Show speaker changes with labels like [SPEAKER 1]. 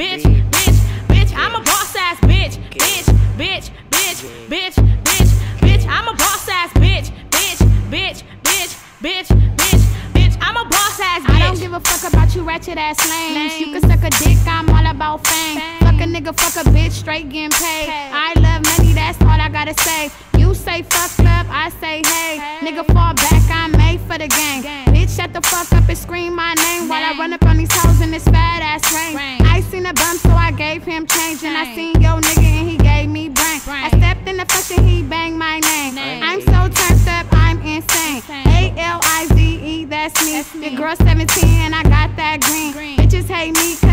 [SPEAKER 1] bitch, bitch, bitch. I'm a boss ass bitch, bitch, bitch, bitch, bitch, bitch, bitch. I'm a boss ass bitch, bitch, bitch, bitch, bitch, bitch, bitch. I'm a boss ass bitch. I don't
[SPEAKER 2] give a fuck about you ratchet ass lames. You can suck a dick, I'm all about fame. Fuck a nigga, fuck a bitch, straight getting paid. I love money, that's all I gotta say. You say fuck club, I say hey. Nigga fall back, I run up on these toes in this fat ass rain. I seen a bum, so I gave him change. And I seen yo nigga, and he gave me brain. I stepped in the flesh, and he banged my name. I'm so turned up, I'm insane. A L I Z E, that's me. That's. Your girl 17, and I got that green. green. Bitches hate me.